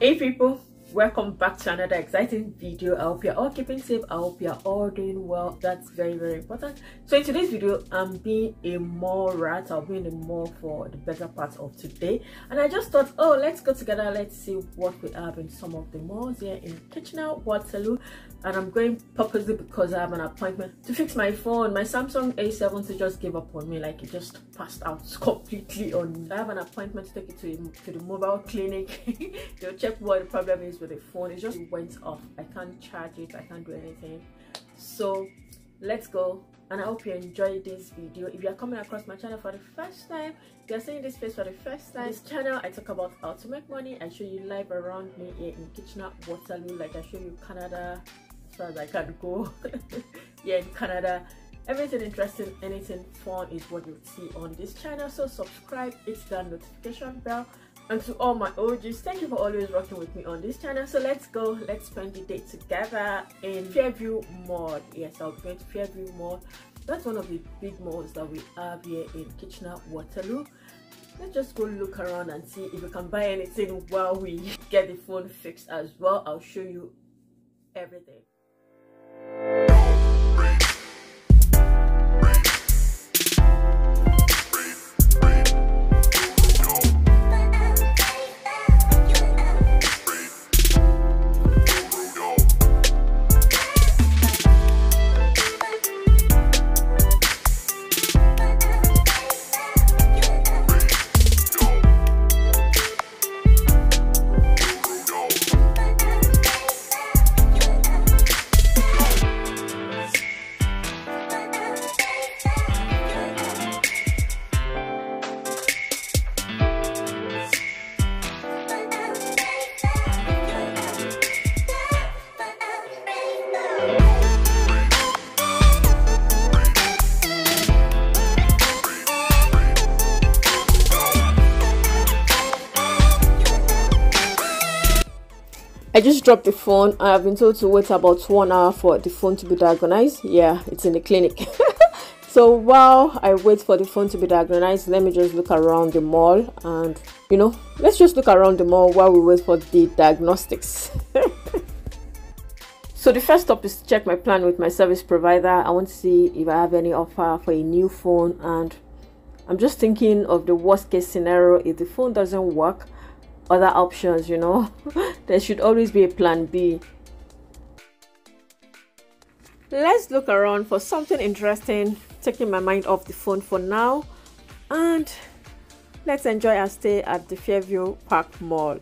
Hey people, welcome back to another exciting video. I hope you're all keeping safe. I hope you're all doing well. That's very very important. So in today's video, I'm being a mall rat. I'll be in the mall for the better part of today. And I just thought, oh, let's go together. Let's see what we have in some of the malls here in Kitchener, Waterloo. And I'm going purposely because I have an appointment to fix my phone. My Samsung A70 just give up on me, like it just passed out completely on. me. I have an appointment to take it to, to the mobile clinic. They'll check what the problem is with the phone. It just went off. I can't charge it. I can't do anything. So let's go and I hope you enjoy this video. If you are coming across my channel for the first time, if you are seeing this face for the first time, this channel I talk about how to make money. I show you live around me here in Kitchener, Waterloo, like I show you Canada, as I can go. yeah, in Canada. Everything interesting, anything fun is what you see on this channel. So subscribe, hit that notification bell. And to all my OGs, thank you for always rocking with me on this channel. So let's go, let's spend the day together in Fairview Mall. Yes, I'll be to Fairview Mall. That's one of the big malls that we have here in Kitchener, Waterloo let's just go look around and see if we can buy anything while we get the phone fixed as well i'll show you everything Thank you. I just dropped the phone. I have been told to wait about one hour for the phone to be diagnosed. Yeah, it's in the clinic. so while I wait for the phone to be diagnosed, let me just look around the mall and you know, let's just look around the mall while we wait for the diagnostics. so the first stop is to check my plan with my service provider. I want to see if I have any offer for a new phone and I'm just thinking of the worst case scenario if the phone doesn't work other options you know. There should always be a plan b. Let's look around for something interesting taking my mind off the phone for now. And let's enjoy our stay at the fairview park mall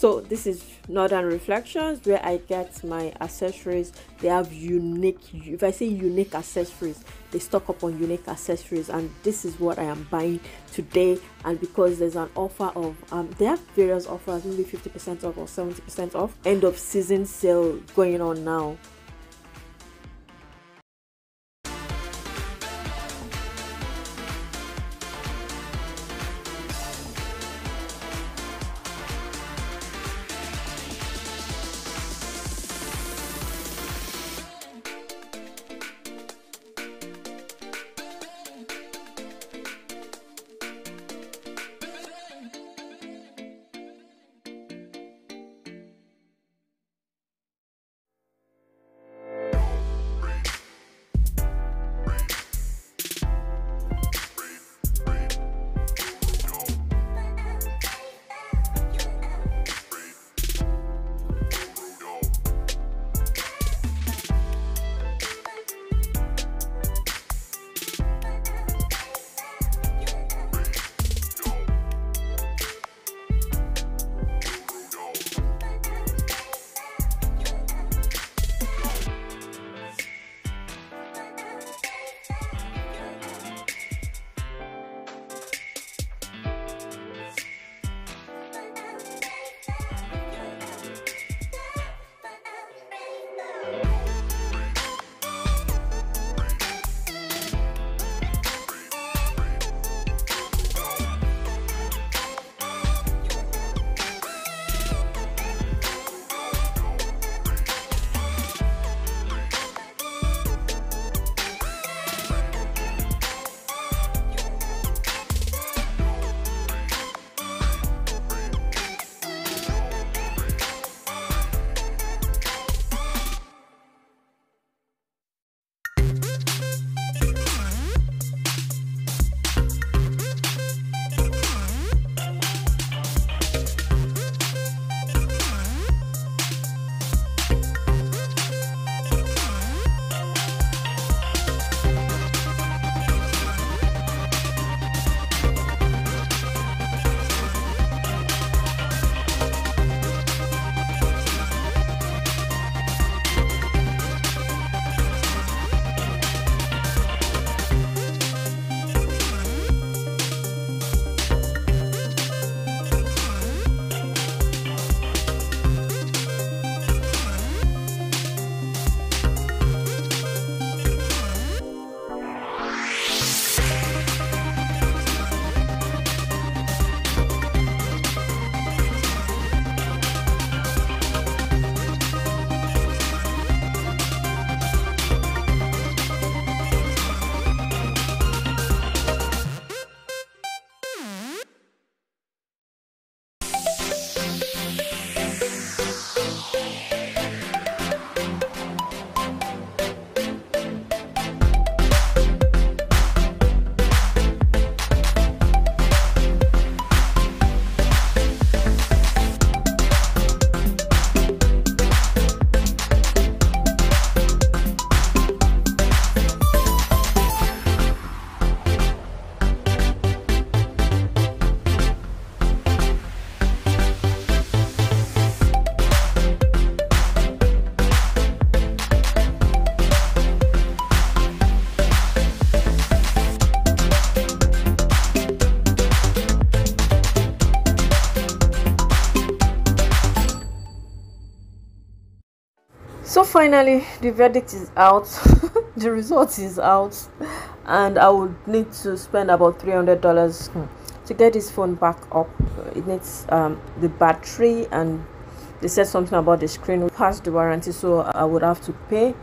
so this is northern reflections where i get my accessories. They have unique if i say unique accessories they stock up on unique accessories. And this is what i am buying today. And because there's an offer of um they have various offers maybe 50 percent off or 70 percent off. End of season sale going on now finally the verdict is out. The result is out. And i would need to spend about 300 dollars hmm, to get this phone back up. It needs um, the battery and they said something about the screen past the warranty so i would have to pay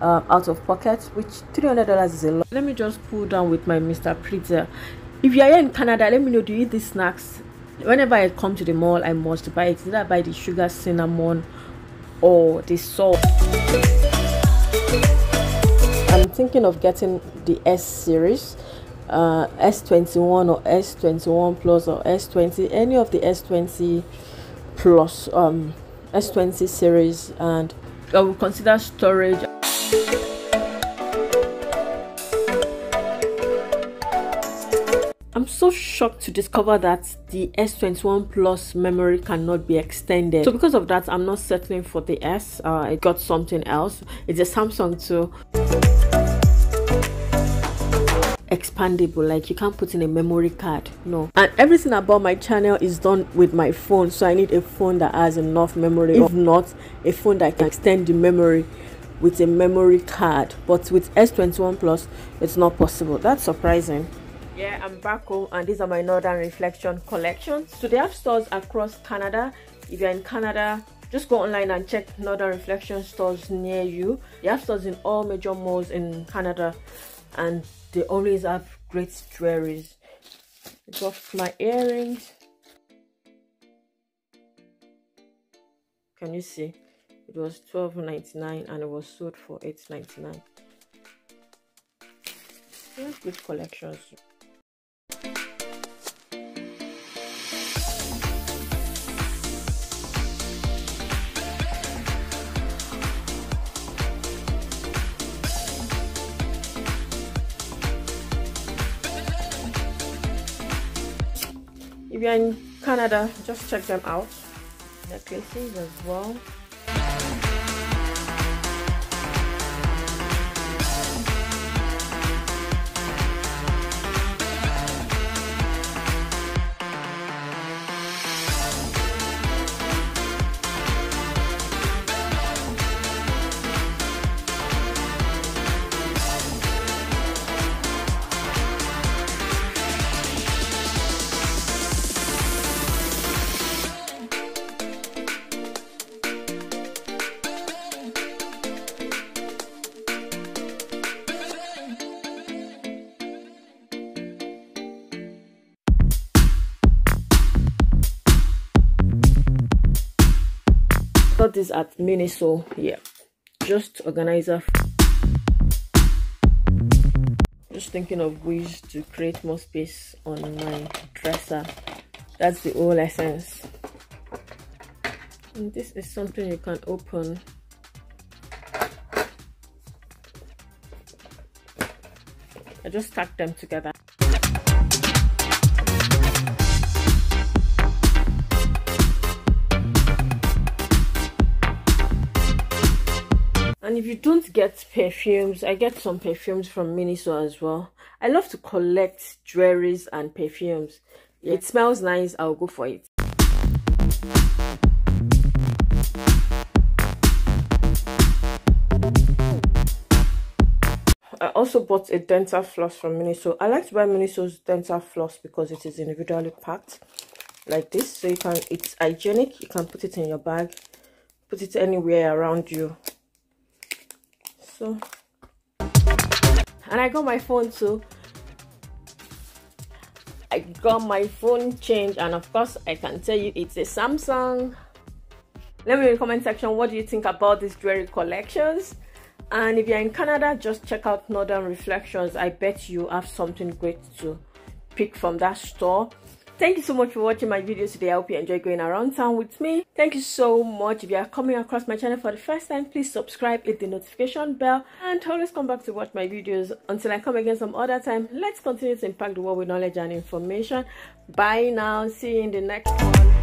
uh, out of pocket which 300 dollars is a lot. Let me just pull down with my mr pretzel. If you're here in canada let me know do you eat these snacks? Whenever i come to the mall i must buy it. Either buy the sugar cinnamon or the salt. I'm thinking of getting the s series uh, s21 or s21 plus or s20 any of the s20 plus um s20 series and i will consider storage so shocked to discover that the S21 Plus memory cannot be extended. So because of that, I'm not settling for the S. Uh, I got something else. It's a Samsung too. expandable like you can't put in a memory card no and everything about my channel is done with my phone so i need a phone that has enough memory if not a phone that can extend the memory with a memory card but with s21 plus it's not possible that's surprising yeah i'm back home and these are my northern reflection collections so they have stores across canada. If you're in canada just go online and check northern reflection stores near you. They have stores in all major malls in canada and they always have great jewelries. My earrings. Can you see? It was 12.99 and it was sold for 8.99 good collections if you're in Canada just check them out. The necklaces as well got this at Miniso. Yeah, just organizer. Just thinking of ways to create more space on my dresser. That's the whole essence. And this is something you can open. I just stack them together. If you don't get perfumes i get some perfumes from miniso as well i love to collect jewelries and perfumes yeah. it smells nice i'll go for it I also bought a dental floss from Miniso. I like to buy Miniso's dental floss because it is individually packed like this. So you can, it's hygienic. You can put it in your bag, put it anywhere around you so. And i got my phone too. I got my phone changed and of course i can tell you it's a samsung. Let me in the comment section what do you think about these jewelry collections? And if you're in canada just check out northern reflections. I bet you have something great to pick from that store Thank you so much for watching my videos today. I hope you enjoy going around town with me. Thank you so much. If you are coming across my channel for the first time, please subscribe, hit the notification bell, and always come back to watch my videos. Until I come again some other time, let's continue to impact the world with knowledge and information. Bye now. See you in the next one.